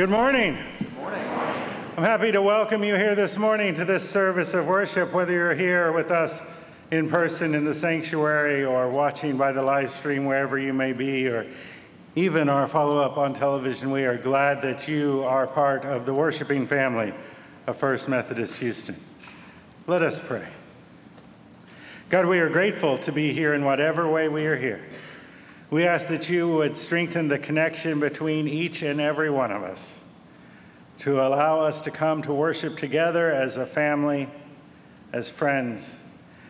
Good morning. Good morning. I'm happy to welcome you here this morning to this service of worship, whether you're here with us in person in the sanctuary or watching by the live stream wherever you may be, or even our follow up on television. We are glad that you are part of the worshiping family of First Methodist Houston. Let us pray. God, we are grateful to be here in whatever way we are here. We ask that you would strengthen the connection between each and every one of us to allow us to come to worship together as a family, as friends,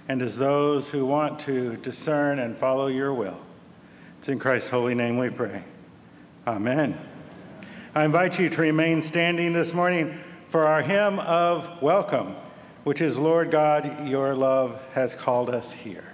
and as those who want to discern and follow your will. It's in Christ's holy name we pray. Amen. I invite you to remain standing this morning for our hymn of welcome, which is Lord God, your love has called us here.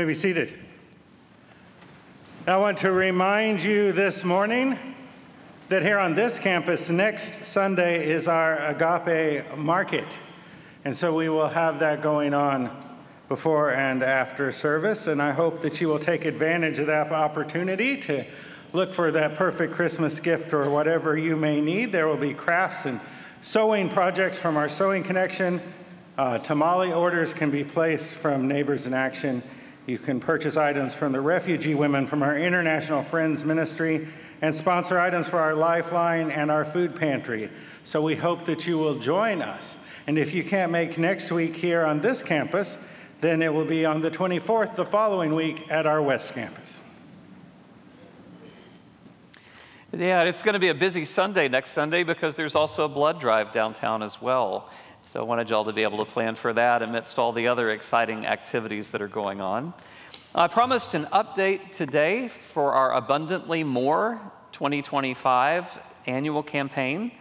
May be seated. I want to remind you this morning that here on this campus, next Sunday is our Agape Market. And so we will have that going on before and after service. And I hope that you will take advantage of that opportunity to look for that perfect Christmas gift or whatever you may need. There will be crafts and sewing projects from our Sewing Connection. Uh, tamale orders can be placed from Neighbors in Action. You can purchase items from the refugee women from our International Friends Ministry and sponsor items for our Lifeline and our food pantry. So we hope that you will join us. And if you can't make next week here on this campus, then it will be on the 24th the following week at our West Campus. Yeah, it's going to be a busy Sunday next Sunday because there's also a blood drive downtown as well. So I wanted y'all to be able to plan for that amidst all the other exciting activities that are going on. I promised an update today for our Abundantly More 2025 annual campaign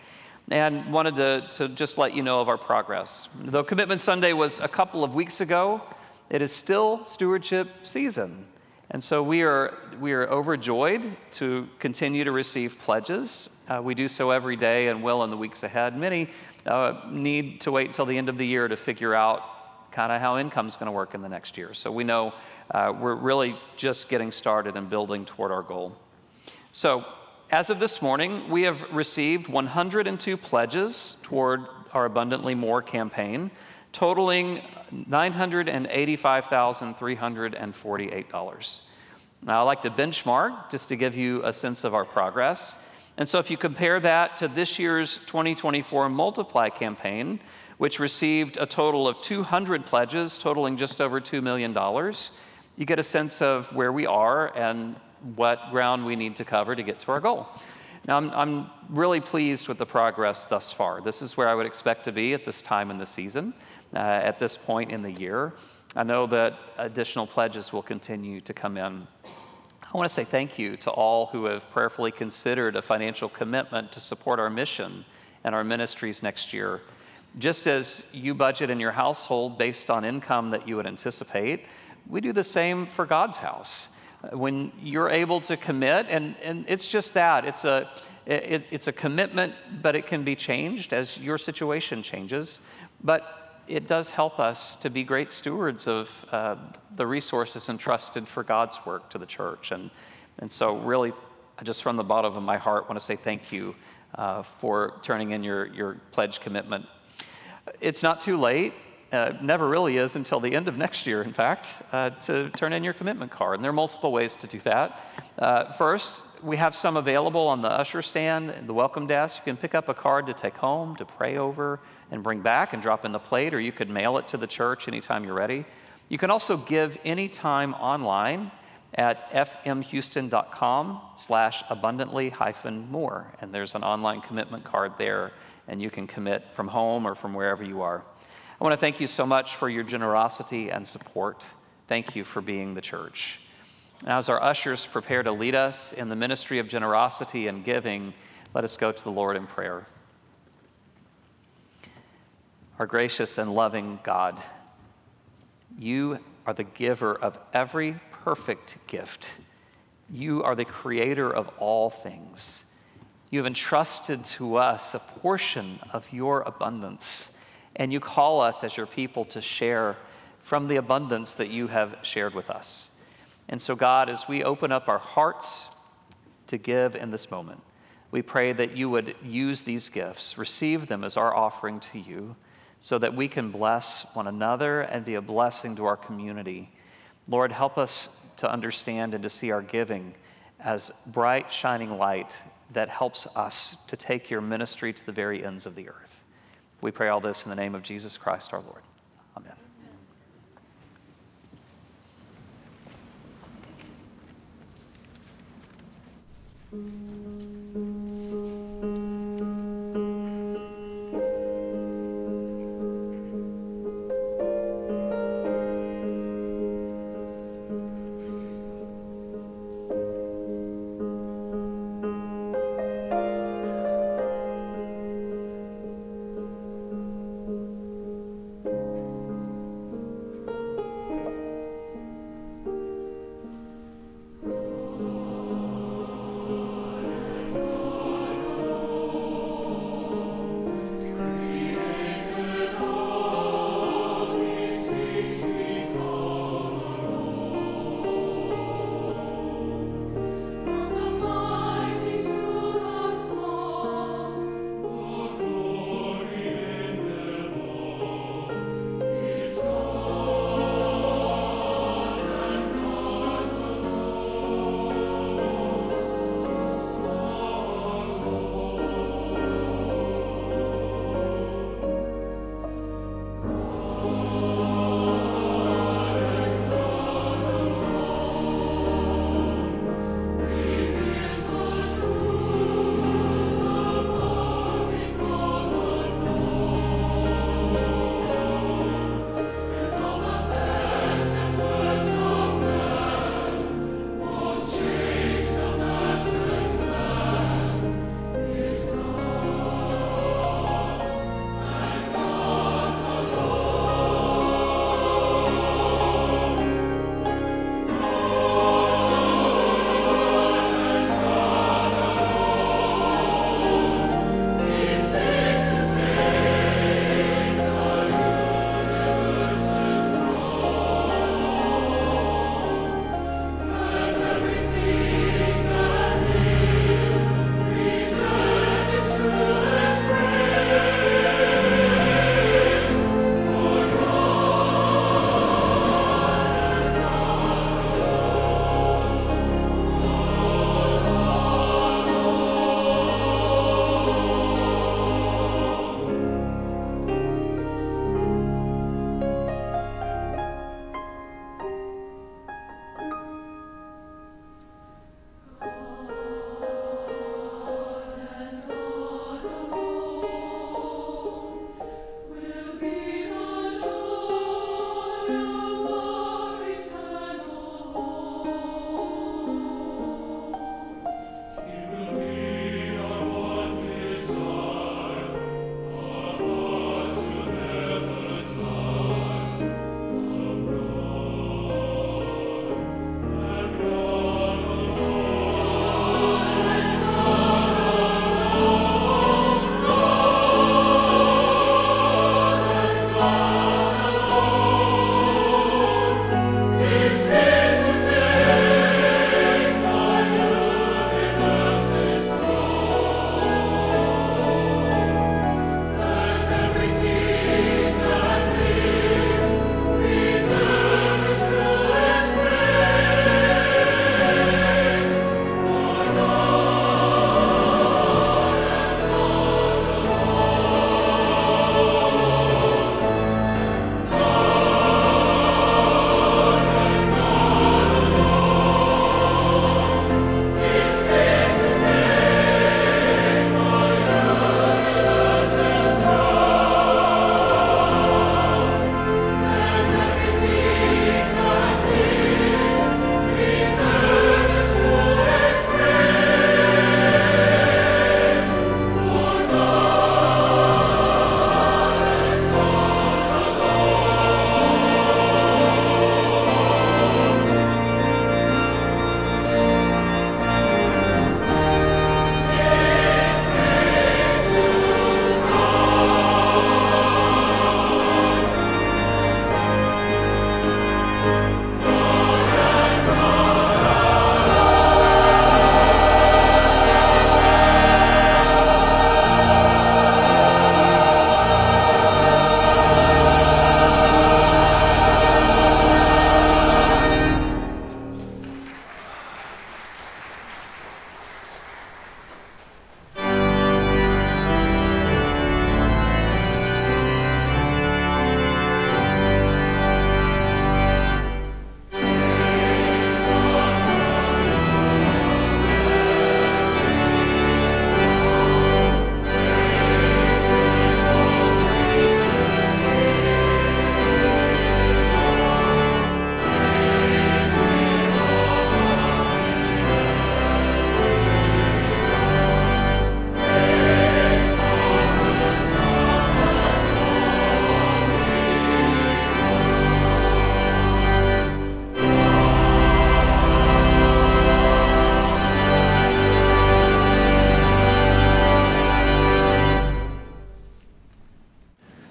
and wanted to, to just let you know of our progress. Though Commitment Sunday was a couple of weeks ago, it is still stewardship season. And so we are, we are overjoyed to continue to receive pledges. Uh, we do so every day and will in the weeks ahead. Many uh, need to wait until the end of the year to figure out kind of how income is going to work in the next year. So we know uh, we're really just getting started and building toward our goal. So as of this morning, we have received 102 pledges toward our Abundantly More campaign totaling $985,348. Now, I like to benchmark just to give you a sense of our progress. And so, if you compare that to this year's 2024 Multiply campaign, which received a total of 200 pledges totaling just over $2 million, you get a sense of where we are and what ground we need to cover to get to our goal. Now, I'm, I'm really pleased with the progress thus far. This is where I would expect to be at this time in the season uh, at this point in the year. I know that additional pledges will continue to come in. I want to say thank you to all who have prayerfully considered a financial commitment to support our mission and our ministries next year. Just as you budget in your household based on income that you would anticipate, we do the same for God's house. When you're able to commit, and, and it's just that it's a, it, it's a commitment, but it can be changed as your situation changes. But it does help us to be great stewards of uh, the resources entrusted for God's work to the church. And, and so, really, I just from the bottom of my heart, want to say thank you uh, for turning in your, your pledge commitment. It's not too late. Uh, never really is until the end of next year, in fact, uh, to turn in your commitment card. And there are multiple ways to do that. Uh, first, we have some available on the usher stand and the welcome desk. You can pick up a card to take home, to pray over, and bring back and drop in the plate, or you could mail it to the church anytime you're ready. You can also give anytime online at fmhouston.com slash abundantly hyphen more. And there's an online commitment card there, and you can commit from home or from wherever you are. I want to thank you so much for your generosity and support. Thank you for being the church. As our ushers prepare to lead us in the ministry of generosity and giving, let us go to the Lord in prayer. Our gracious and loving God, you are the giver of every perfect gift. You are the creator of all things. You have entrusted to us a portion of your abundance, and you call us as your people to share from the abundance that you have shared with us. And so, God, as we open up our hearts to give in this moment, we pray that you would use these gifts, receive them as our offering to you so that we can bless one another and be a blessing to our community. Lord, help us to understand and to see our giving as bright, shining light that helps us to take your ministry to the very ends of the earth. We pray all this in the name of Jesus Christ our Lord. Amen.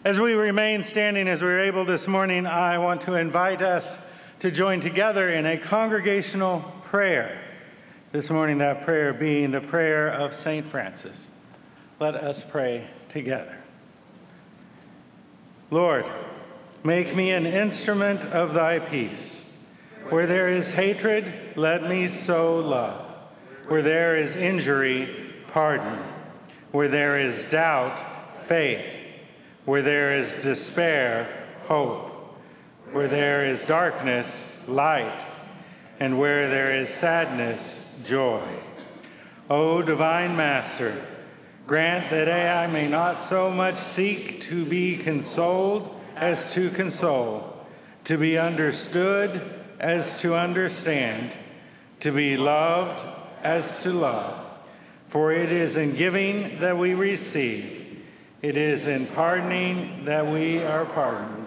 As we remain standing as we're able this morning, I want to invite us to join together in a congregational prayer. This morning, that prayer being the prayer of St. Francis. Let us pray together. Lord, make me an instrument of thy peace. Where there is hatred, let me sow love. Where there is injury, pardon. Where there is doubt, faith. Where there is despair, hope. Where there is darkness, light. And where there is sadness, joy. O divine Master, grant that I may not so much seek to be consoled as to console, to be understood as to understand, to be loved as to love. For it is in giving that we receive, it is in pardoning that we are pardoned,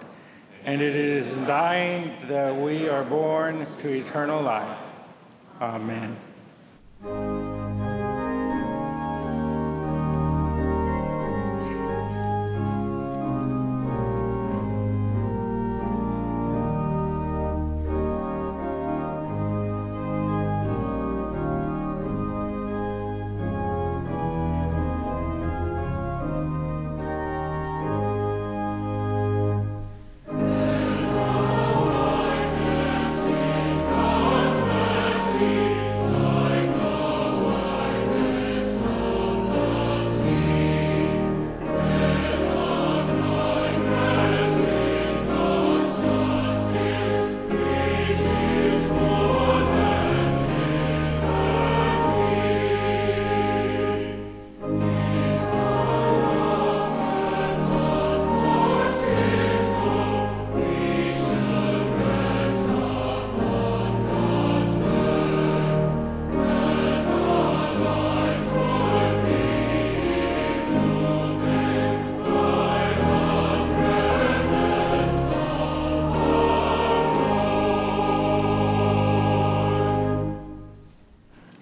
and it is in dying that we are born to eternal life. Amen.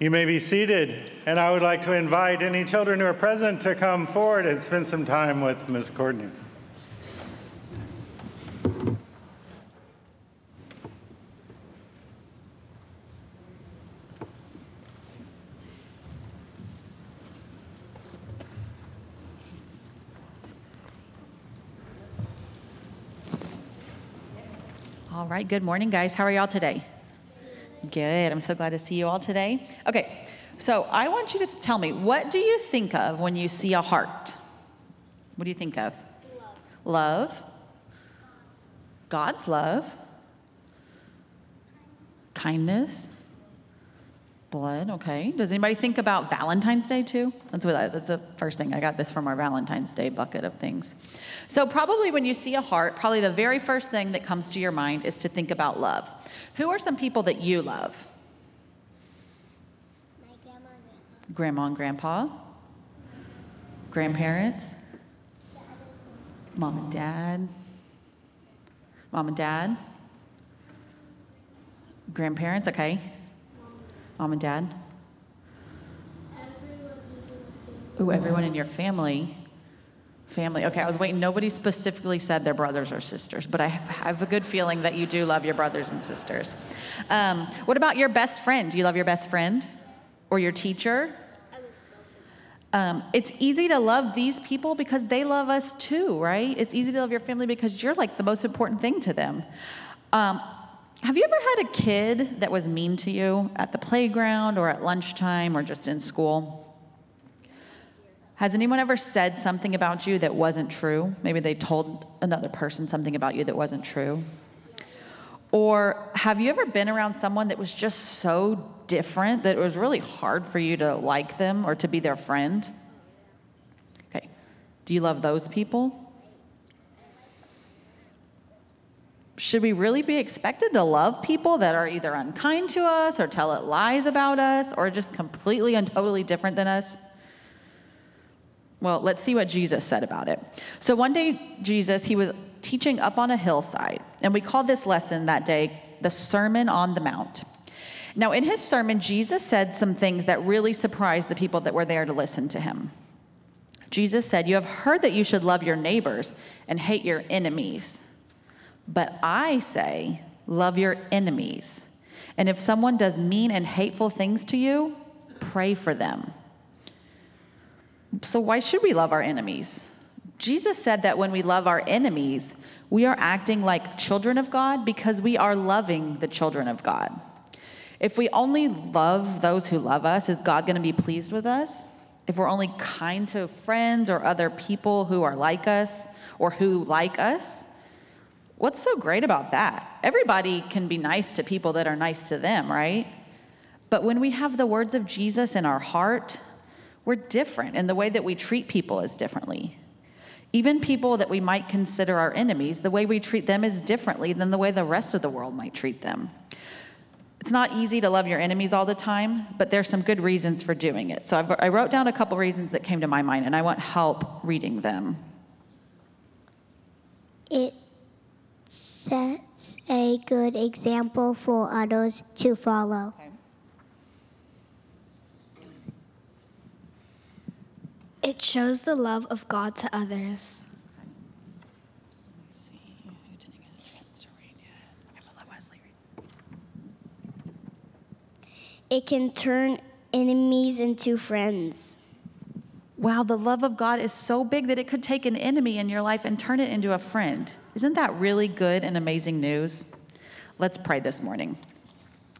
You may be seated, and I would like to invite any children who are present to come forward and spend some time with Ms. Courtney. All right, good morning, guys. How are y'all today? Good. I'm so glad to see you all today. Okay, so I want you to tell me what do you think of when you see a heart? What do you think of? Love. Love. God's love. Kindness. Blood, okay. Does anybody think about Valentine's Day too? That's what I, that's the first thing. I got this from our Valentine's Day bucket of things. So probably when you see a heart, probably the very first thing that comes to your mind is to think about love. Who are some people that you love? My grandma and Grandma and grandpa? Grandparents? Mom and dad? Mom and dad? Grandparents, okay. Mom and dad? Ooh, everyone in your family. Family. Okay, I was waiting. Nobody specifically said their brothers or sisters, but I have a good feeling that you do love your brothers and sisters. Um, what about your best friend? Do you love your best friend or your teacher? Um, it's easy to love these people because they love us too, right? It's easy to love your family because you're like the most important thing to them. Um, have you ever had a kid that was mean to you at the playground or at lunchtime or just in school? Has anyone ever said something about you that wasn't true? Maybe they told another person something about you that wasn't true. Or have you ever been around someone that was just so different that it was really hard for you to like them or to be their friend? Okay. Do you love those people? Should we really be expected to love people that are either unkind to us or tell it lies about us or just completely and totally different than us? Well, let's see what Jesus said about it. So one day, Jesus, he was teaching up on a hillside, and we called this lesson that day the Sermon on the Mount. Now, in his sermon, Jesus said some things that really surprised the people that were there to listen to him. Jesus said, You have heard that you should love your neighbors and hate your enemies. But I say, Love your enemies. And if someone does mean and hateful things to you, pray for them. So, why should we love our enemies? Jesus said that when we love our enemies, we are acting like children of God because we are loving the children of God. If we only love those who love us, is God going to be pleased with us? If we're only kind to friends or other people who are like us or who like us, what's so great about that? Everybody can be nice to people that are nice to them, right? But when we have the words of Jesus in our heart, we're different, and the way that we treat people is differently. Even people that we might consider our enemies, the way we treat them is differently than the way the rest of the world might treat them. It's not easy to love your enemies all the time, but there's some good reasons for doing it. So I've, i wrote down a couple reasons that came to my mind, and I want help reading them. It sets a good example for others to follow. It shows the love of God to others. It can turn enemies into friends. Wow, the love of God is so big that it could take an enemy in your life and turn it into a friend. Isn't that really good and amazing news? Let's pray this morning.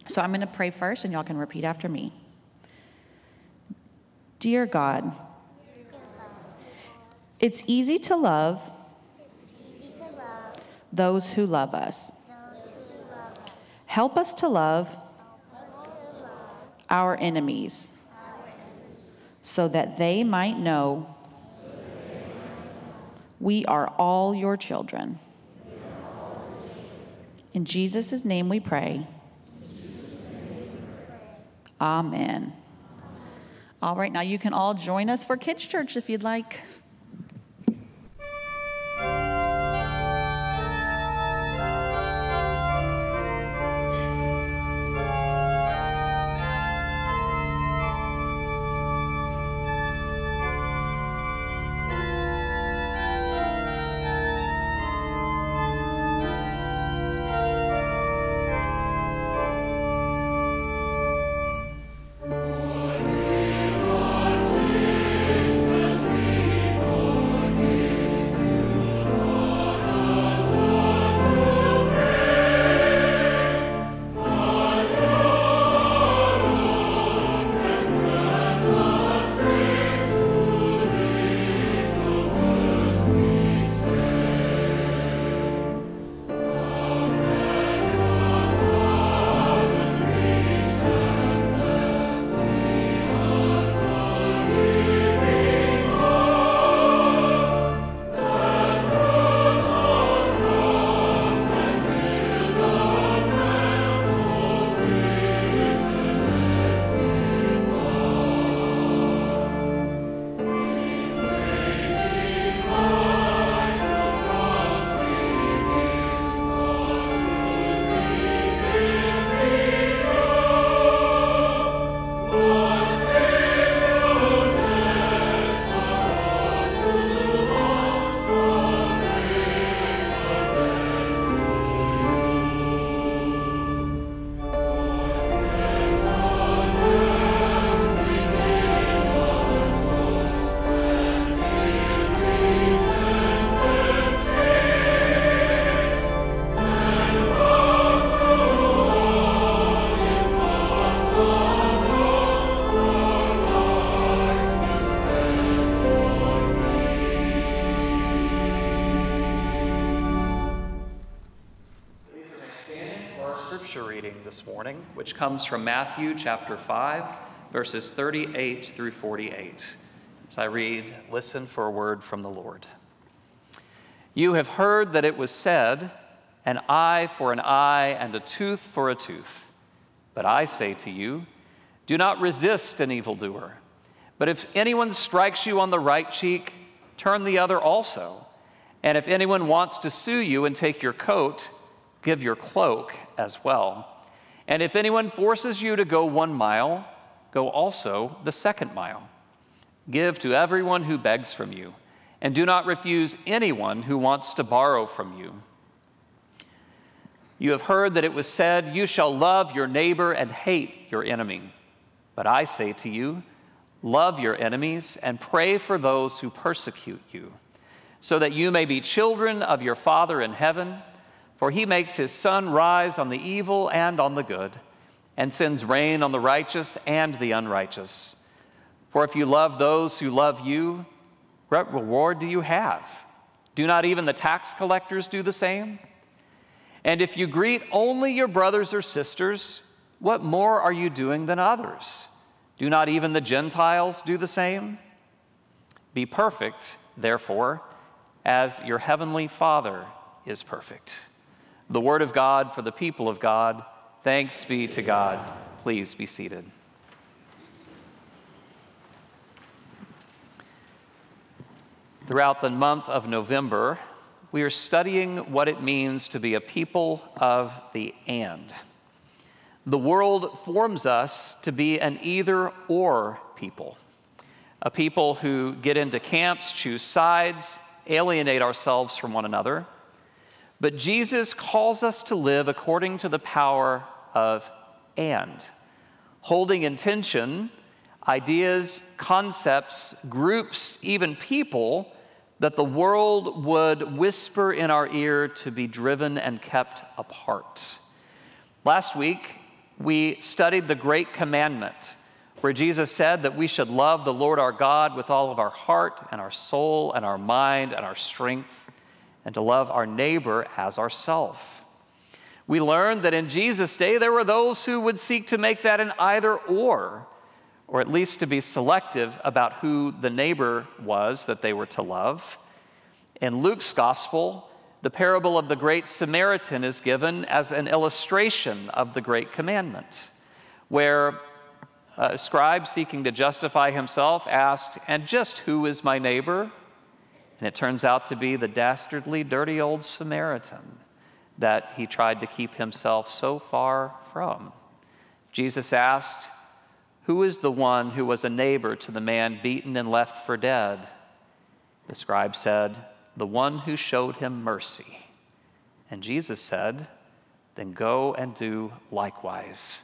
So I'm going to pray first, and y'all can repeat after me. Dear God, it's easy to love, those who love us. Help us to love, our enemies so that they might know we are all your children. In Jesus' name we pray. Amen. All right, now you can all join us for Kids Church if you'd like. Which comes from Matthew chapter 5, verses 38 through 48. As I read, listen for a word from the Lord. You have heard that it was said, an eye for an eye and a tooth for a tooth. But I say to you, do not resist an evildoer. But if anyone strikes you on the right cheek, turn the other also. And if anyone wants to sue you and take your coat, give your cloak as well. And if anyone forces you to go one mile, go also the second mile. Give to everyone who begs from you, and do not refuse anyone who wants to borrow from you. You have heard that it was said, You shall love your neighbor and hate your enemy. But I say to you, love your enemies and pray for those who persecute you, so that you may be children of your Father in heaven. For he makes his sun rise on the evil and on the good, and sends rain on the righteous and the unrighteous. For if you love those who love you, what reward do you have? Do not even the tax collectors do the same? And if you greet only your brothers or sisters, what more are you doing than others? Do not even the Gentiles do the same? Be perfect, therefore, as your heavenly Father is perfect. The word of God for the people of God. Thanks be to God. Please be seated. Throughout the month of November, we are studying what it means to be a people of the and. The world forms us to be an either or people, a people who get into camps, choose sides, alienate ourselves from one another. But Jesus calls us to live according to the power of and, holding in tension ideas, concepts, groups, even people that the world would whisper in our ear to be driven and kept apart. Last week, we studied the Great Commandment, where Jesus said that we should love the Lord our God with all of our heart and our soul and our mind and our strength, and to love our neighbor as ourself. We learned that in Jesus' day, there were those who would seek to make that an either or, or at least to be selective about who the neighbor was that they were to love. In Luke's gospel, the parable of the Great Samaritan is given as an illustration of the Great Commandment, where a scribe seeking to justify himself asked, And just who is my neighbor? And it turns out to be the dastardly, dirty old Samaritan that he tried to keep himself so far from. Jesus asked, who is the one who was a neighbor to the man beaten and left for dead? The scribe said, The one who showed him mercy. And Jesus said, Then go and do likewise.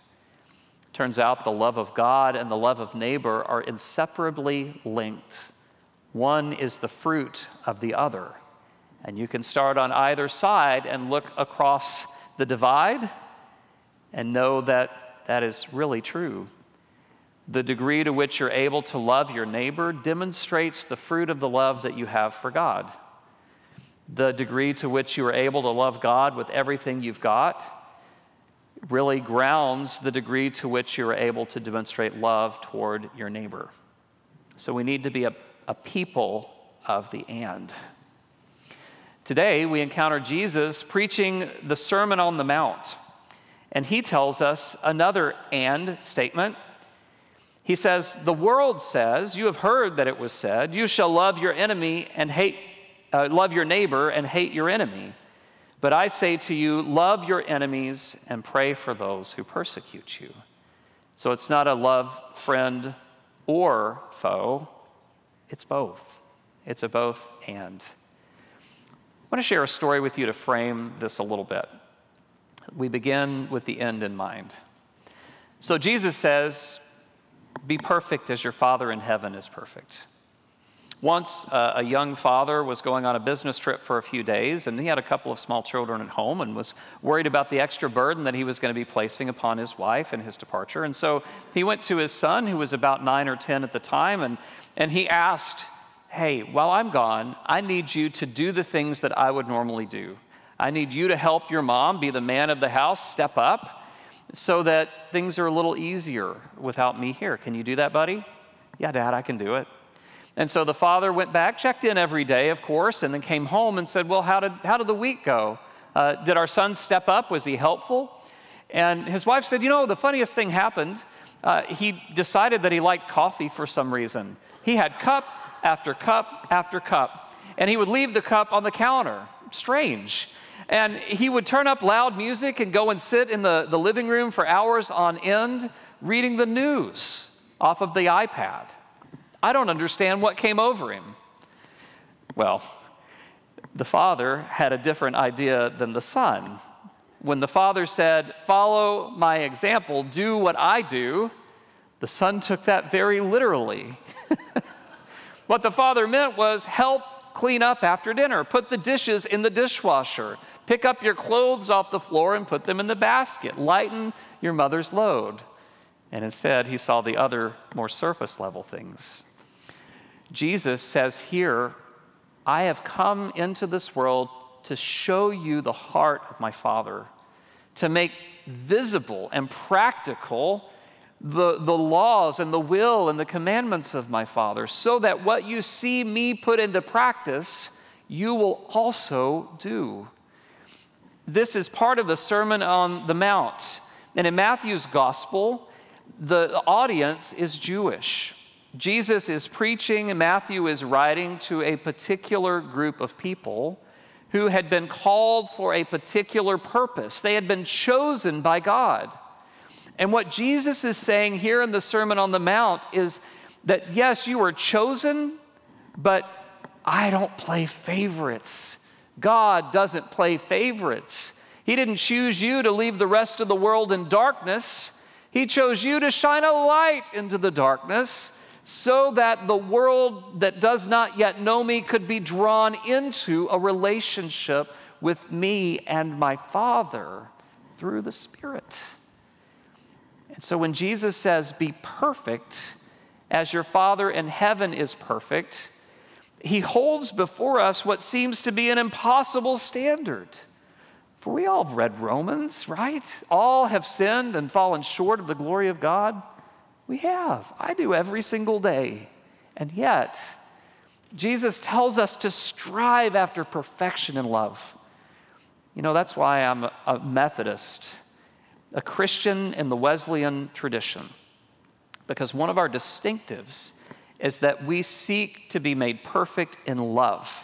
Turns out the love of God and the love of neighbor are inseparably linked. One is the fruit of the other. And you can start on either side and look across the divide and know that that is really true. The degree to which you're able to love your neighbor demonstrates the fruit of the love that you have for God. The degree to which you are able to love God with everything you've got really grounds the degree to which you're able to demonstrate love toward your neighbor. So we need to be a, a people of the and. Today, we encounter Jesus preaching the Sermon on the Mount, and he tells us another and statement he says, The world says, You have heard that it was said, You shall love your enemy and hate, uh, love your neighbor and hate your enemy. But I say to you, love your enemies and pray for those who persecute you. So it's not a love friend or foe, it's both. It's a both and. I want to share a story with you to frame this a little bit. We begin with the end in mind. So Jesus says, be perfect as your Father in heaven is perfect. Once, uh, a young father was going on a business trip for a few days, and he had a couple of small children at home and was worried about the extra burden that he was going to be placing upon his wife in his departure. And so he went to his son, who was about nine or 10 at the time, and, and he asked, Hey, while I'm gone, I need you to do the things that I would normally do. I need you to help your mom be the man of the house, step up so that things are a little easier without me here. Can you do that, buddy? Yeah, Dad, I can do it. And so the father went back, checked in every day, of course, and then came home and said, Well, how did, how did the week go? Uh, did our son step up? Was he helpful? And his wife said, You know, the funniest thing happened. Uh, he decided that he liked coffee for some reason. He had cup after cup after cup, and he would leave the cup on the counter. Strange. And he would turn up loud music and go and sit in the, the living room for hours on end reading the news off of the iPad. I don't understand what came over him. Well, the father had a different idea than the son. When the father said, Follow my example, do what I do, the son took that very literally. what the father meant was help clean up after dinner, put the dishes in the dishwasher, pick up your clothes off the floor and put them in the basket, lighten your mother's load. And instead, he saw the other, more surface level things. Jesus says here, I have come into this world to show you the heart of my Father, to make visible and practical the, the laws and the will and the commandments of my Father, so that what you see me put into practice, you will also do. This is part of the Sermon on the Mount. And in Matthew's gospel, the audience is Jewish. Jesus is preaching, Matthew is writing to a particular group of people who had been called for a particular purpose. They had been chosen by God. And what Jesus is saying here in the Sermon on the Mount is that yes, you were chosen, but I don't play favorites. God doesn't play favorites. He didn't choose you to leave the rest of the world in darkness. He chose you to shine a light into the darkness so that the world that does not yet know me could be drawn into a relationship with me and my Father through the Spirit. And so when Jesus says, Be perfect as your Father in heaven is perfect, he holds before us what seems to be an impossible standard. For we all have read Romans, right? All have sinned and fallen short of the glory of God. We have. I do every single day. And yet, Jesus tells us to strive after perfection in love. You know, that's why I'm a Methodist a Christian in the Wesleyan tradition because one of our distinctives is that we seek to be made perfect in love.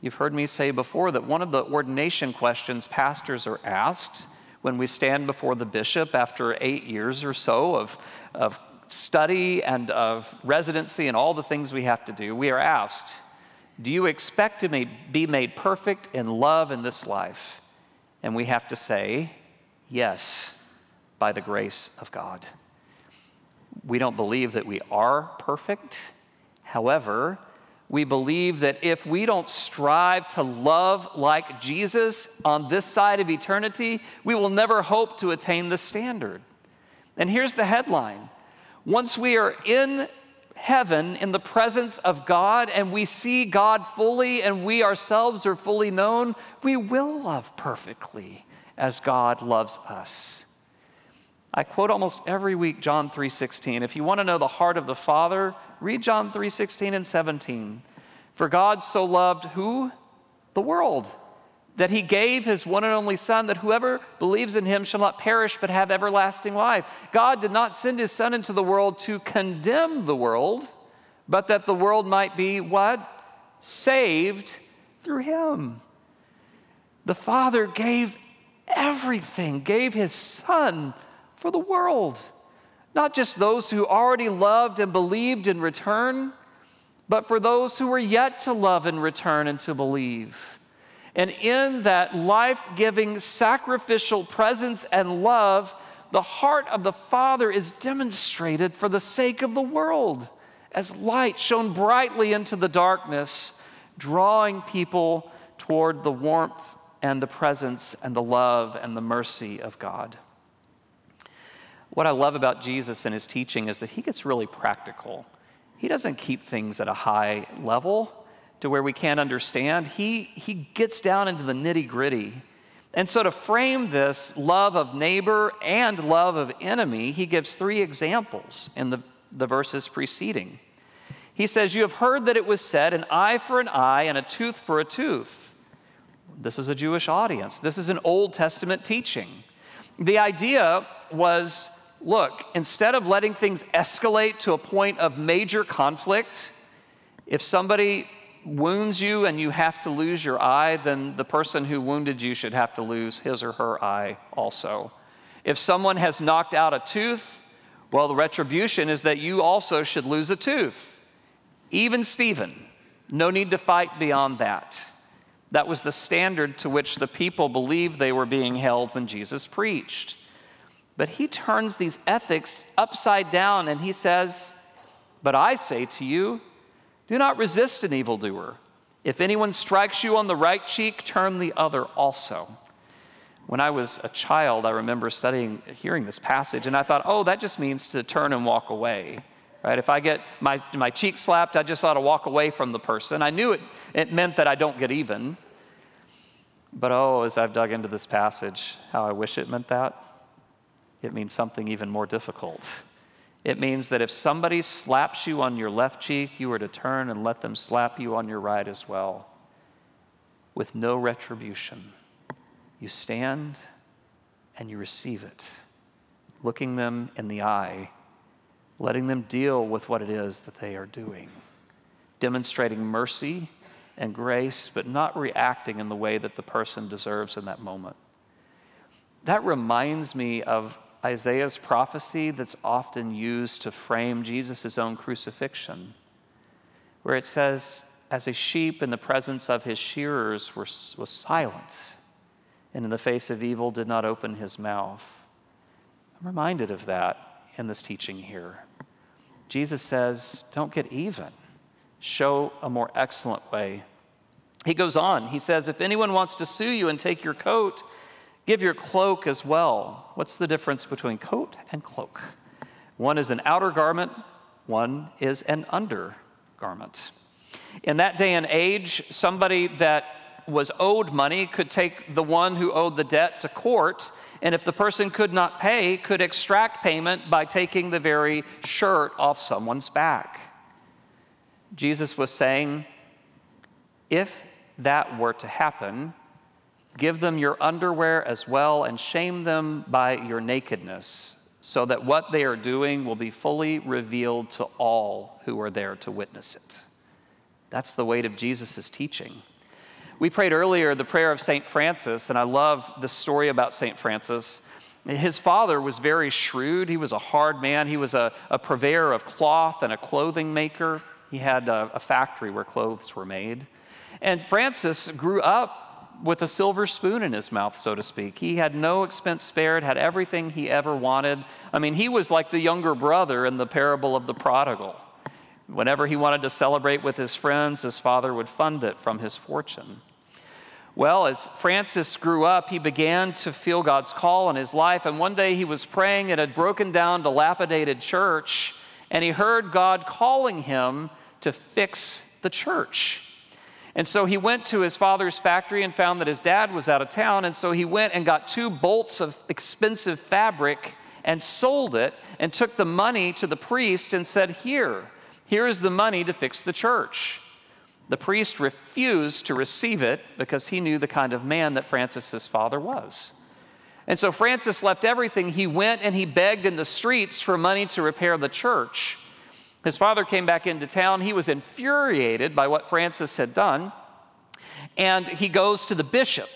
You've heard me say before that one of the ordination questions pastors are asked when we stand before the bishop after eight years or so of, of study and of residency and all the things we have to do, we are asked, Do you expect to be made perfect in love in this life? And we have to say, Yes, by the grace of God. We don't believe that we are perfect. However, we believe that if we don't strive to love like Jesus on this side of eternity, we will never hope to attain the standard. And here's the headline Once we are in heaven in the presence of God and we see God fully and we ourselves are fully known, we will love perfectly as God loves us. I quote almost every week John 3:16. If you want to know the heart of the Father, read John 3:16 and 17. For God so loved who? The world, that he gave his one and only son that whoever believes in him shall not perish but have everlasting life. God did not send his son into the world to condemn the world, but that the world might be what? Saved through him. The Father gave everything, gave his son for the world. Not just those who already loved and believed in return, but for those who were yet to love and return and to believe. And in that life giving, sacrificial presence and love, the heart of the Father is demonstrated for the sake of the world as light shone brightly into the darkness, drawing people toward the warmth and the presence and the love and the mercy of God. What I love about Jesus and his teaching is that he gets really practical. He doesn't keep things at a high level to where we can't understand. He, he gets down into the nitty gritty. And so, to frame this love of neighbor and love of enemy, he gives three examples in the, the verses preceding. He says, You have heard that it was said, an eye for an eye and a tooth for a tooth. This is a Jewish audience. This is an Old Testament teaching. The idea was look, instead of letting things escalate to a point of major conflict, if somebody wounds you and you have to lose your eye, then the person who wounded you should have to lose his or her eye also. If someone has knocked out a tooth, well, the retribution is that you also should lose a tooth. Even Stephen, no need to fight beyond that. That was the standard to which the people believed they were being held when Jesus preached. But he turns these ethics upside down and he says, But I say to you, do not resist an evildoer. If anyone strikes you on the right cheek, turn the other also. When I was a child, I remember studying, hearing this passage, and I thought, oh, that just means to turn and walk away. Right? If I get my, my cheek slapped, I just ought to walk away from the person. I knew it, it meant that I don't get even. But oh, as I've dug into this passage, how I wish it meant that. It means something even more difficult. It means that if somebody slaps you on your left cheek, you are to turn and let them slap you on your right as well, with no retribution. You stand and you receive it, looking them in the eye, letting them deal with what it is that they are doing, demonstrating mercy and grace, but not reacting in the way that the person deserves in that moment. That reminds me of Isaiah's prophecy that's often used to frame Jesus' own crucifixion, where it says, As a sheep in the presence of his shearers was silent and in the face of evil did not open his mouth. I'm reminded of that in this teaching here. Jesus says, Don't get even, show a more excellent way. He goes on, he says, If anyone wants to sue you and take your coat, give your cloak as well. What's the difference between coat and cloak? One is an outer garment, one is an undergarment. In that day and age, somebody that was owed money could take the one who owed the debt to court, and if the person could not pay, could extract payment by taking the very shirt off someone's back. Jesus was saying, if that were to happen, give them your underwear as well and shame them by your nakedness, so that what they are doing will be fully revealed to all who are there to witness it. That's the weight of Jesus' teaching. We prayed earlier the prayer of St. Francis, and I love the story about St. Francis. His father was very shrewd. He was a hard man. He was a, a purveyor of cloth and a clothing maker. He had a, a factory where clothes were made. And Francis grew up with a silver spoon in his mouth, so to speak. He had no expense spared, had everything he ever wanted. I mean, he was like the younger brother in the parable of the prodigal. Whenever he wanted to celebrate with his friends, his father would fund it from his fortune. Well, as Francis grew up, he began to feel God's call in his life. And one day he was praying in a broken down, dilapidated church, and he heard God calling him to fix the church. And so he went to his father's factory and found that his dad was out of town. And so he went and got two bolts of expensive fabric and sold it and took the money to the priest and said, Here, here is the money to fix the church. The priest refused to receive it because he knew the kind of man that Francis's father was. And so Francis left everything. He went and he begged in the streets for money to repair the church. His father came back into town. He was infuriated by what Francis had done. And he goes to the bishop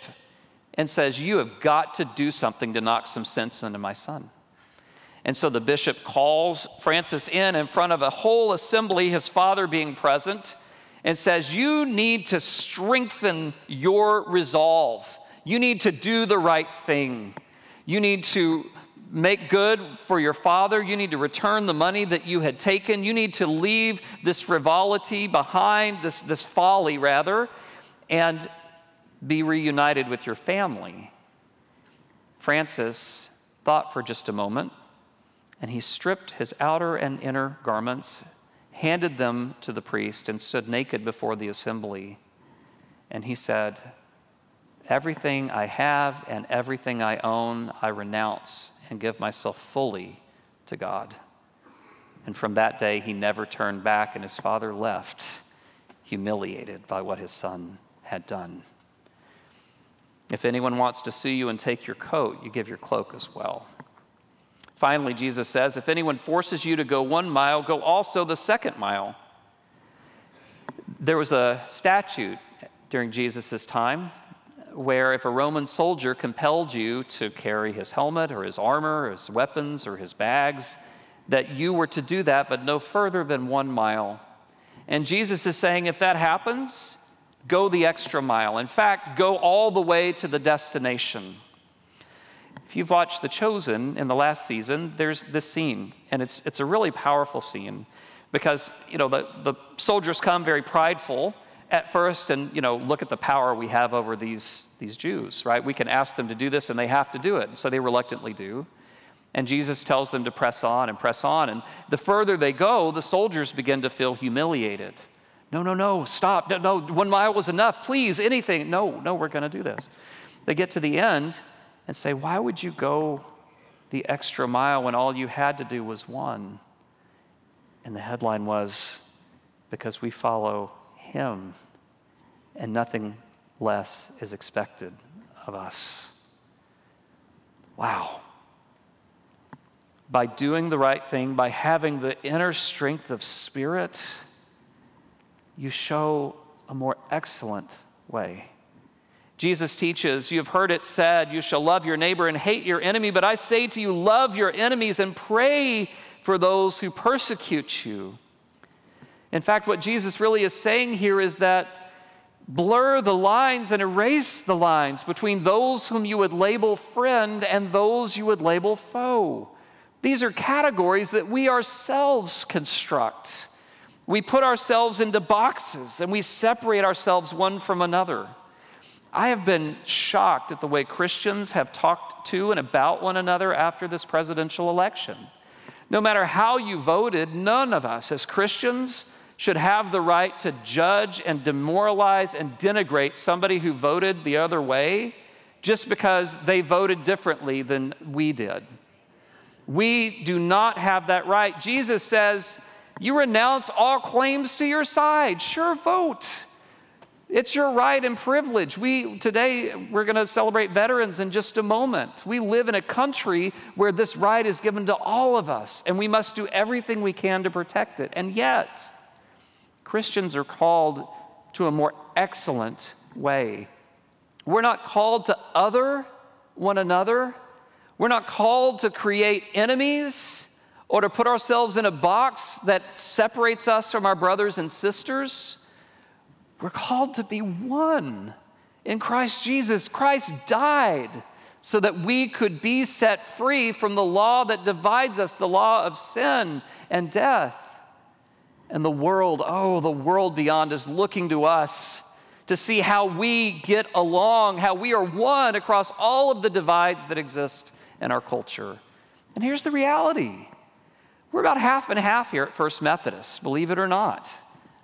and says, You have got to do something to knock some sense into my son. And so the bishop calls Francis in in front of a whole assembly, his father being present and says, You need to strengthen your resolve. You need to do the right thing. You need to make good for your father. You need to return the money that you had taken. You need to leave this frivolity behind, this, this folly, rather, and be reunited with your family. Francis thought for just a moment, and he stripped his outer and inner garments handed them to the priest, and stood naked before the assembly. And he said, Everything I have and everything I own, I renounce and give myself fully to God. And from that day, he never turned back, and his father left, humiliated by what his son had done. If anyone wants to sue you and take your coat, you give your cloak as well. Finally, Jesus says, If anyone forces you to go one mile, go also the second mile. There was a statute during Jesus' time where if a Roman soldier compelled you to carry his helmet or his armor or his weapons or his bags, that you were to do that, but no further than one mile. And Jesus is saying, if that happens, go the extra mile. In fact, go all the way to the destination. If you've watched The Chosen in the last season, there's this scene, and it's, it's a really powerful scene because, you know, the, the soldiers come very prideful at first and, you know, look at the power we have over these, these Jews, right? We can ask them to do this and they have to do it, so they reluctantly do. And Jesus tells them to press on and press on. And the further they go, the soldiers begin to feel humiliated. No, no, no, stop. No, no, one mile was enough. Please, anything. No, no, we're going to do this. They get to the end and say, Why would you go the extra mile when all you had to do was one? And the headline was, Because we follow him and nothing less is expected of us. Wow by doing the right thing, by having the inner strength of spirit, you show a more excellent way. Jesus teaches, You have heard it said, You shall love your neighbor and hate your enemy, but I say to you, love your enemies and pray for those who persecute you. In fact, what Jesus really is saying here is that blur the lines and erase the lines between those whom you would label friend and those you would label foe. These are categories that we ourselves construct. We put ourselves into boxes and we separate ourselves one from another. I have been shocked at the way Christians have talked to and about one another after this presidential election. No matter how you voted, none of us as Christians should have the right to judge and demoralize and denigrate somebody who voted the other way just because they voted differently than we did. We do not have that right. Jesus says, You renounce all claims to your side. Sure, vote. It's your right and privilege. We today we're going to celebrate veterans in just a moment. We live in a country where this right is given to all of us and we must do everything we can to protect it. And yet, Christians are called to a more excellent way. We're not called to other one another. We're not called to create enemies or to put ourselves in a box that separates us from our brothers and sisters. We're called to be one in Christ Jesus. Christ died so that we could be set free from the law that divides us, the law of sin and death. And the world, oh, the world beyond is looking to us to see how we get along, how we are one across all of the divides that exist in our culture. And here's the reality we're about half and half here at First Methodist, believe it or not.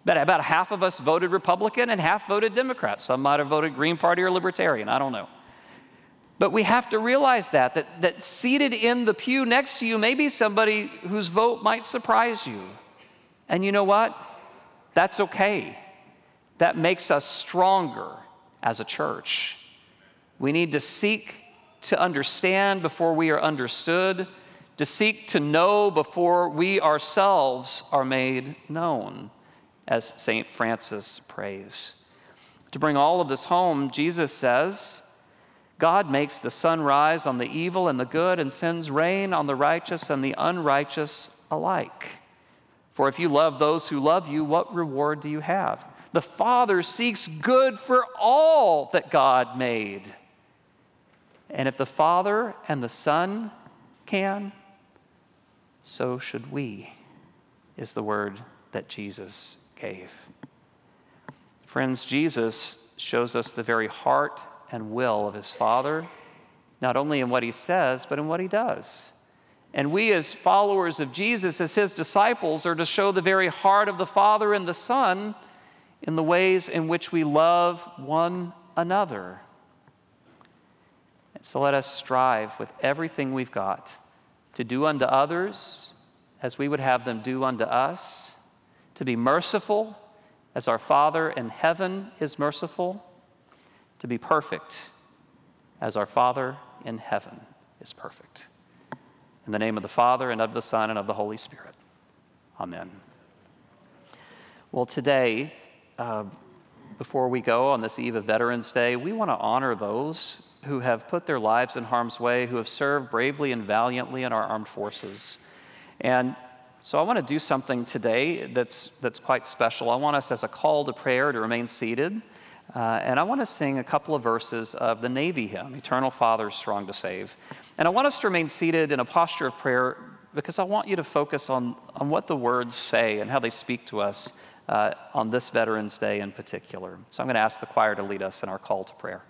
About, about half of us voted Republican and half voted Democrat. Some might have voted Green Party or Libertarian, I don't know. But we have to realize that, that, that seated in the pew next to you may be somebody whose vote might surprise you. And you know what? That's okay. That makes us stronger as a church. We need to seek to understand before we are understood, to seek to know before we ourselves are made known, as St. Francis prays. To bring all of this home, Jesus says, God makes the sun rise on the evil and the good and sends rain on the righteous and the unrighteous alike. For if you love those who love you, what reward do you have? The Father seeks good for all that God made. And if the Father and the Son can, so should we, is the word that Jesus gave. Friends, Jesus shows us the very heart and will of his Father, not only in what he says, but in what he does. And we, as followers of Jesus, as his disciples, are to show the very heart of the Father and the Son in the ways in which we love one another. So let us strive with everything we've got to do unto others as we would have them do unto us, to be merciful as our Father in heaven is merciful, to be perfect as our Father in heaven is perfect. In the name of the Father, and of the Son, and of the Holy Spirit. Amen. Well, today, uh, before we go on this eve of Veterans Day, we want to honor those who have put their lives in harm's way, who have served bravely and valiantly in our armed forces. And So I want to do something today that's, that's quite special. I want us as a call to prayer to remain seated. Uh, and I want to sing a couple of verses of the Navy hymn, Eternal Father, Strong to Save. And I want us to remain seated in a posture of prayer because I want you to focus on, on what the words say and how they speak to us uh, on this Veterans Day in particular. So I'm going to ask the choir to lead us in our call to prayer.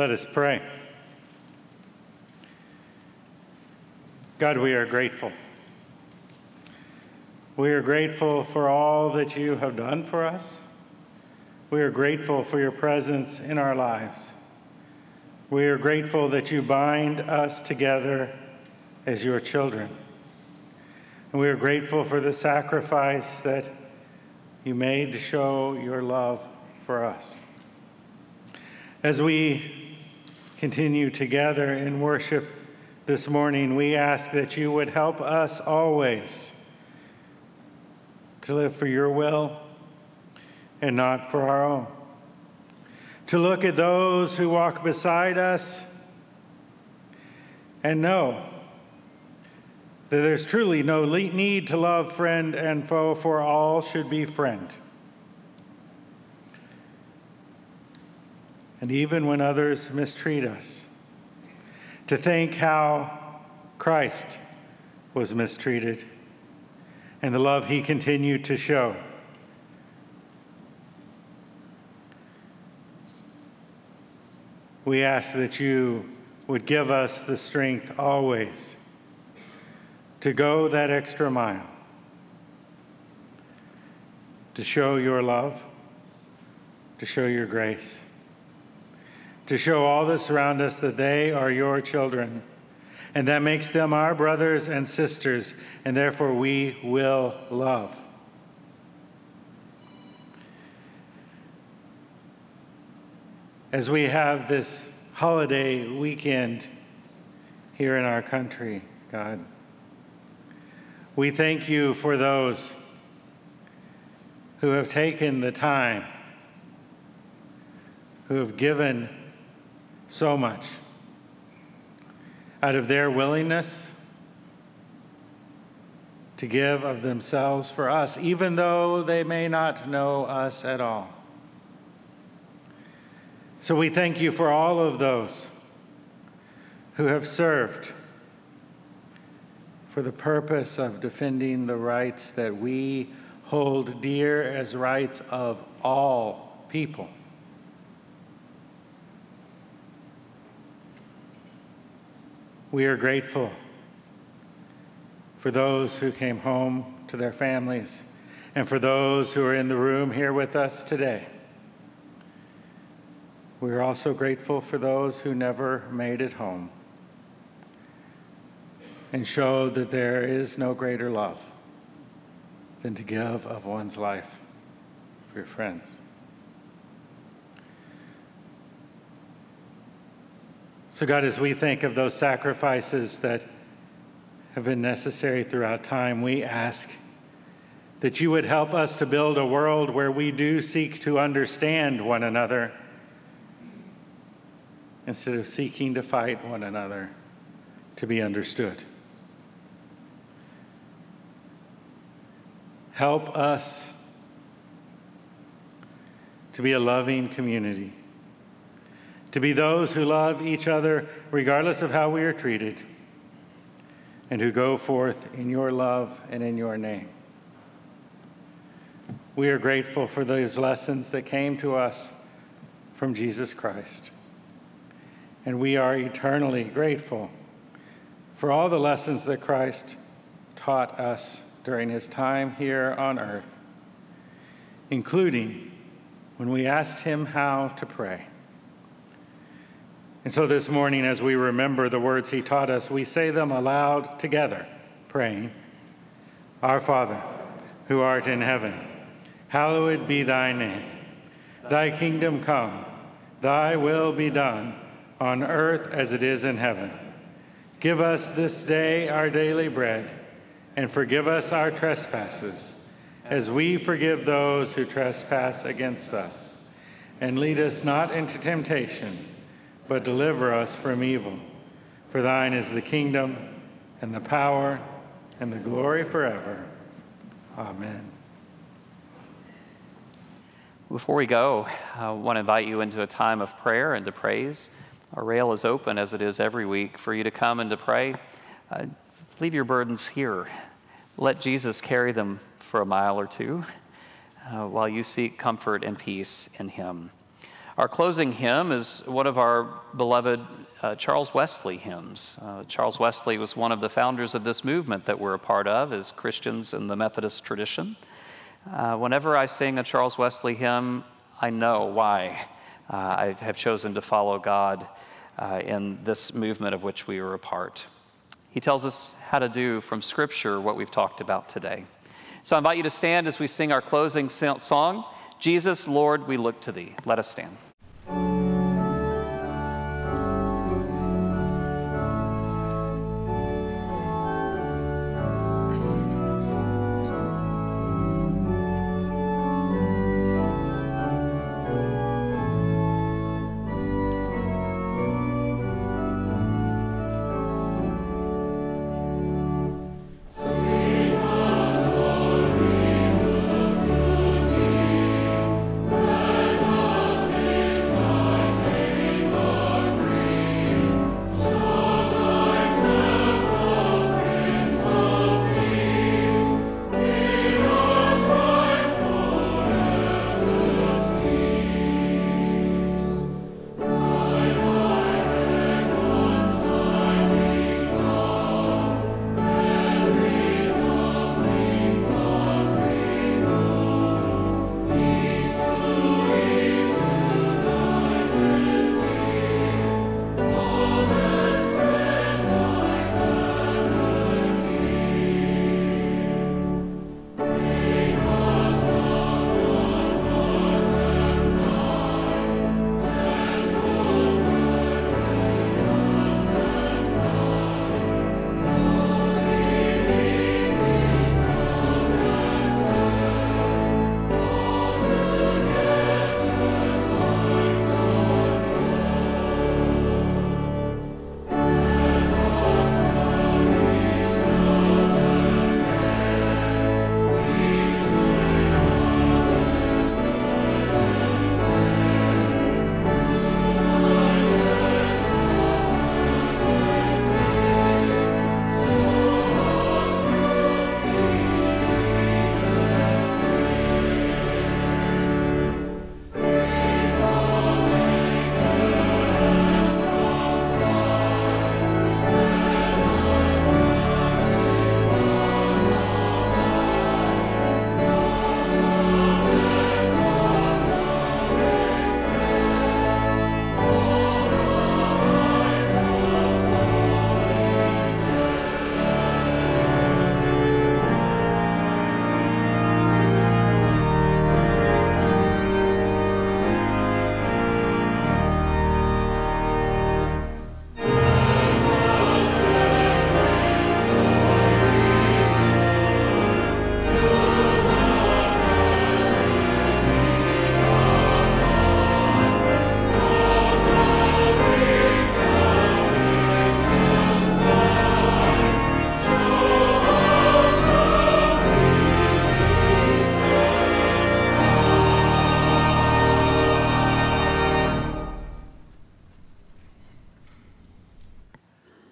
Let us pray. God, we are grateful. We are grateful for all that you have done for us. We are grateful for your presence in our lives. We are grateful that you bind us together as your children. And we are grateful for the sacrifice that you made to show your love for us. As we continue together in worship this morning, we ask that you would help us always to live for your will and not for our own. To look at those who walk beside us and know that there's truly no need to love friend and foe, for all should be friend. And even when others mistreat us. To think how Christ was mistreated and the love he continued to show. We ask that you would give us the strength always to go that extra mile, to show your love, to show your grace to show all that surround us that they are your children. And that makes them our brothers and sisters, and therefore we will love. As we have this holiday weekend here in our country, God, we thank you for those who have taken the time, who have given so much out of their willingness to give of themselves for us, even though they may not know us at all. So we thank you for all of those who have served for the purpose of defending the rights that we hold dear as rights of all people. We are grateful for those who came home to their families and for those who are in the room here with us today. We are also grateful for those who never made it home. and showed that there is no greater love than to give of one's life for your friends. So, God, as we think of those sacrifices that have been necessary throughout time, we ask that you would help us to build a world where we do seek to understand one another instead of seeking to fight one another to be understood. Help us to be a loving community, to be those who love each other regardless of how we are treated, and who go forth in your love and in your name. We are grateful for those lessons that came to us from Jesus Christ. And we are eternally grateful for all the lessons that Christ taught us during his time here on earth, including when we asked him how to pray. And so this morning, as we remember the words he taught us, we say them aloud together, praying Our Father, who art in heaven, hallowed be thy name. Thy kingdom come, thy will be done, on earth as it is in heaven. Give us this day our daily bread and forgive us our trespasses, as we forgive those who trespass against us. And lead us not into temptation, but deliver us from evil. For thine is the kingdom, and the power, and the glory forever. Amen. Before we go, I want to invite you into a time of prayer and to praise. Our rail is open as it is every week for you to come and to pray. Uh, leave your burdens here. Let Jesus carry them for a mile or two uh, while you seek comfort and peace in Him. Our closing hymn is one of our beloved uh, Charles Wesley hymns. Uh, Charles Wesley was one of the founders of this movement that we're a part of as Christians in the Methodist tradition. Uh, whenever I sing a Charles Wesley hymn, I know why uh, I have chosen to follow God uh, in this movement of which we are a part. He tells us how to do from Scripture what we've talked about today. So I invite you to stand as we sing our closing song Jesus, Lord, we look to thee. Let us stand.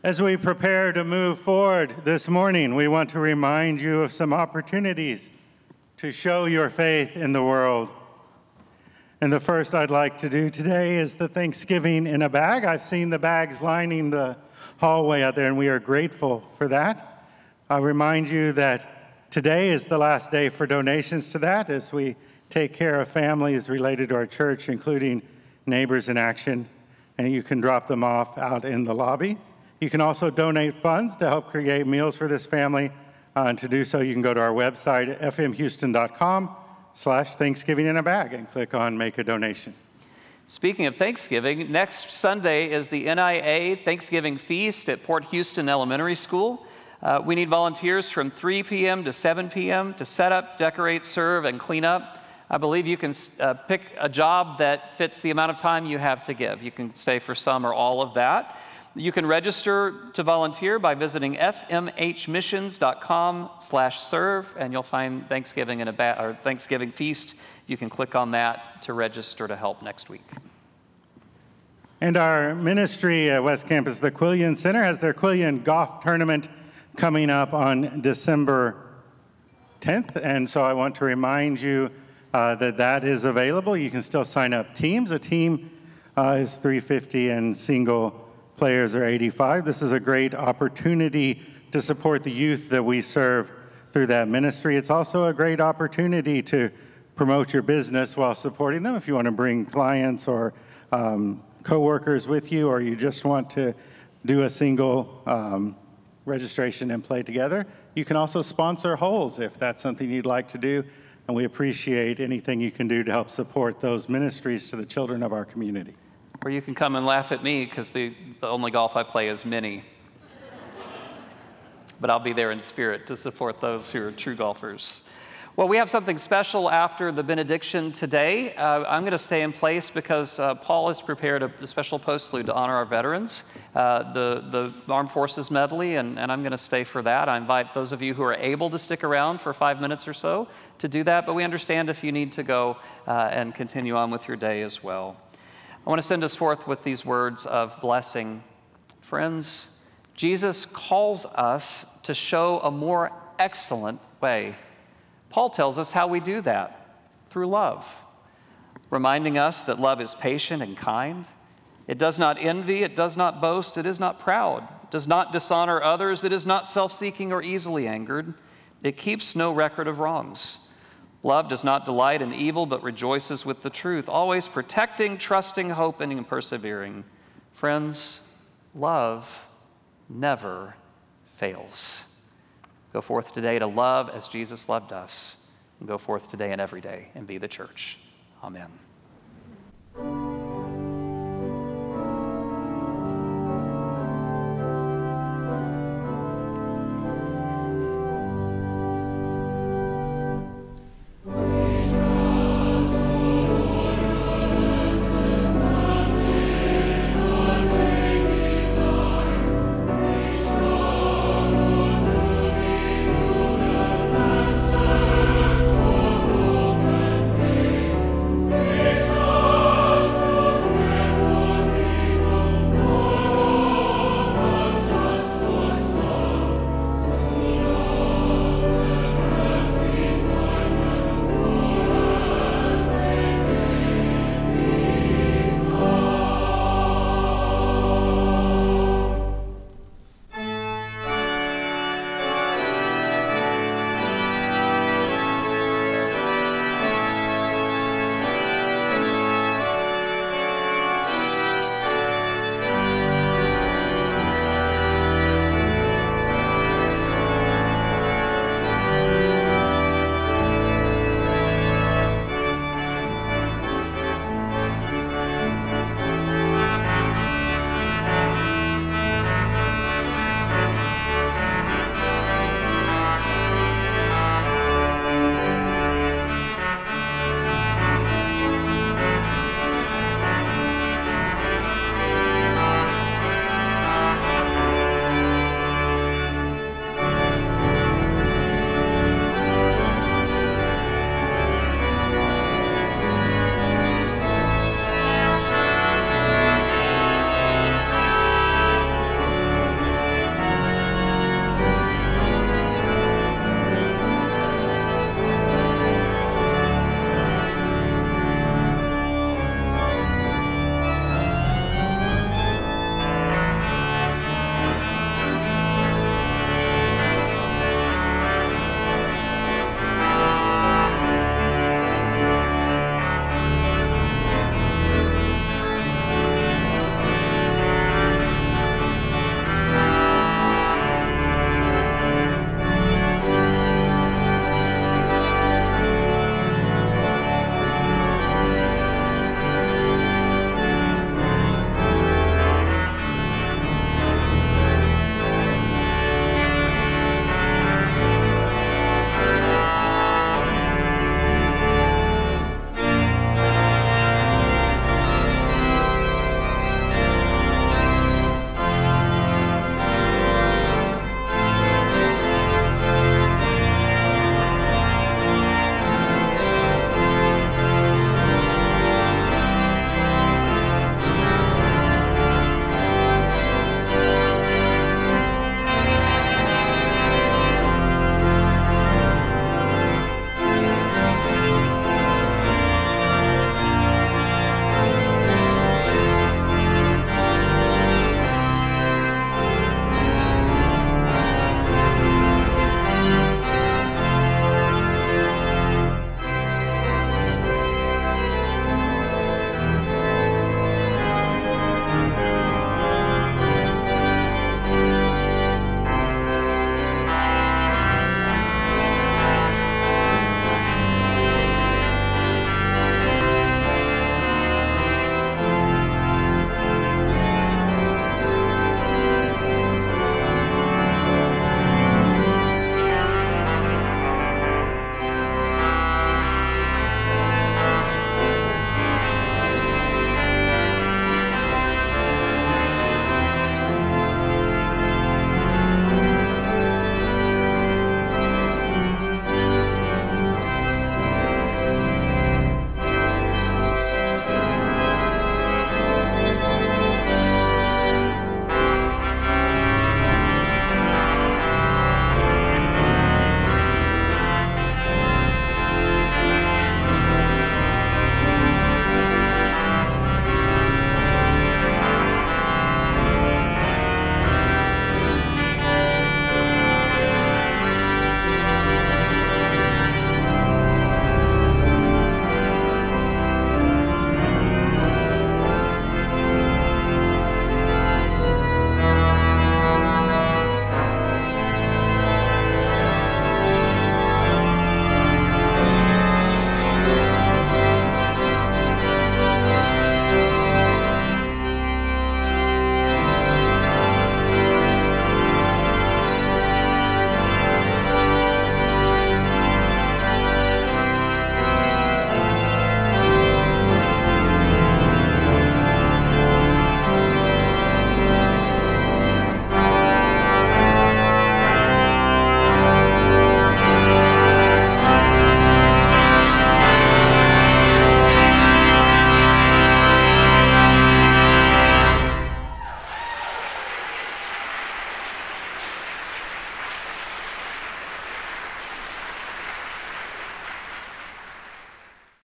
As we prepare to move forward this morning, we want to remind you of some opportunities to show your faith in the world. And the first I'd like to do today is the Thanksgiving in a bag. I've seen the bags lining the hallway out there, and we are grateful for that. I'll remind you that today is the last day for donations to that as we take care of families related to our church, including Neighbors in Action, and you can drop them off out in the lobby. You can also donate funds to help create meals for this family. Uh, and to do so, you can go to our website, fmhouston.com slash Thanksgiving in a bag and click on Make a Donation. Speaking of Thanksgiving, next Sunday is the NIA Thanksgiving Feast at Port Houston Elementary School. Uh, we need volunteers from 3 p.m. to 7 p.m. to set up, decorate, serve, and clean up. I believe you can uh, pick a job that fits the amount of time you have to give. You can stay for some or all of that. You can register to volunteer by visiting fmhmissions.com/serve, and you'll find Thanksgiving in a or Thanksgiving feast. You can click on that to register to help next week. And our ministry at West Campus, the Quillian Center, has their Quillian Golf Tournament coming up on December 10th, and so I want to remind you uh, that that is available. You can still sign up teams. A team uh, is 350 and single players are 85. This is a great opportunity to support the youth that we serve through that ministry. It's also a great opportunity to promote your business while supporting them. If you want to bring clients or um, coworkers with you, or you just want to do a single um, registration and play together, you can also sponsor holes if that's something you'd like to do. And we appreciate anything you can do to help support those ministries to the children of our community. Or you can come and laugh at me because the, the only golf I play is mini. but I'll be there in spirit to support those who are true golfers. Well, we have something special after the benediction today. Uh, I'm going to stay in place because uh, Paul has prepared a, special postlude to honor our veterans, uh, the, the Armed Forces Medley, and, and I'm going to stay for that. I invite those of you who are able to stick around for five minutes or so to do that, but we understand if you need to go uh, and continue on with your day as well. I want to send us forth with these words of blessing. Friends, Jesus calls us to show a more excellent way. Paul tells us how we do that through love, reminding us that love is patient and kind. It does not envy, it does not boast, it is not proud, it does not dishonor others, it is not self seeking or easily angered, it keeps no record of wrongs. Love does not delight in evil, but rejoices with the truth, always protecting, trusting, hoping, and persevering. Friends, love never fails. Go forth today to love as Jesus loved us, and go forth today and every day and be the church. Amen.